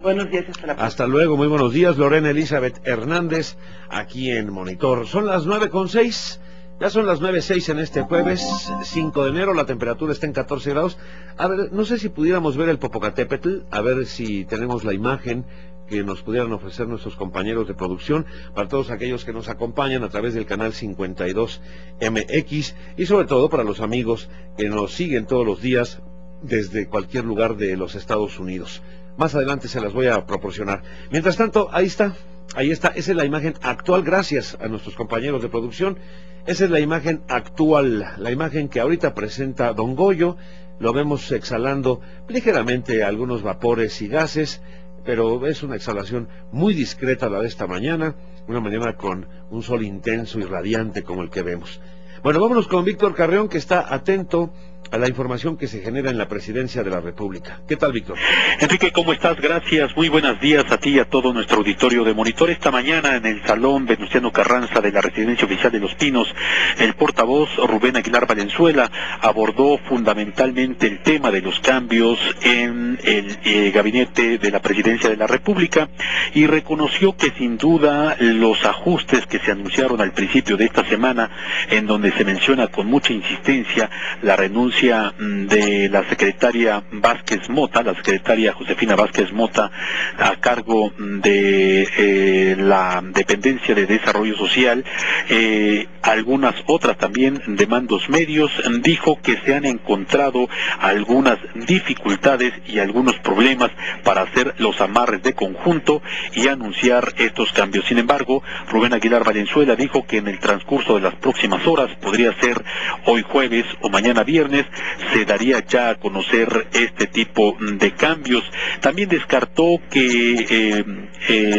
Buenos días, hasta la próxima. Hasta luego, muy buenos días, Lorena Elizabeth Hernández, aquí en Monitor. Son las nueve con seis, ya son las nueve seis en este jueves 5 de enero, la temperatura está en 14 grados. A ver, no sé si pudiéramos ver el Popocatépetl, a ver si tenemos la imagen que nos pudieran ofrecer nuestros compañeros de producción, para todos aquellos que nos acompañan a través del canal 52MX y sobre todo para los amigos que nos siguen todos los días desde cualquier lugar de los Estados Unidos. Más adelante se las voy a proporcionar. Mientras tanto, ahí está, ahí está, esa es la imagen actual, gracias a nuestros compañeros de producción. Esa es la imagen actual, la imagen que ahorita presenta Don Goyo. Lo vemos exhalando ligeramente algunos vapores y gases, pero es una exhalación muy discreta la de esta mañana, una mañana con un sol intenso y radiante como el que vemos. Bueno, vámonos con Víctor Carreón, que está atento a la información que se genera en la presidencia de la República. ¿Qué tal, Víctor? Enrique, ¿cómo estás? Gracias. Muy buenos días a ti y a todo nuestro auditorio de monitor. Esta mañana en el Salón Venustiano Carranza de la Residencia Oficial de Los Pinos, el portavoz Rubén Aguilar Valenzuela abordó fundamentalmente el tema de los cambios en el eh, gabinete de la presidencia de la República y reconoció que sin duda los ajustes que se anunciaron al principio de esta semana, en donde se menciona con mucha insistencia la renuncia Mm, de la secretaria Vázquez Mota, la secretaria Josefina Vázquez Mota, a cargo mm, de eh, la dependencia de desarrollo social, eh, algunas otras también de mandos medios, dijo que se han encontrado algunas dificultades y algunos problemas para hacer los amarres de conjunto y anunciar estos cambios. Sin embargo, Rubén Aguilar Valenzuela dijo que en el transcurso de las próximas horas, podría ser hoy jueves o mañana viernes, se daría ya a conocer este tipo de cambios. También descartó que eh, eh,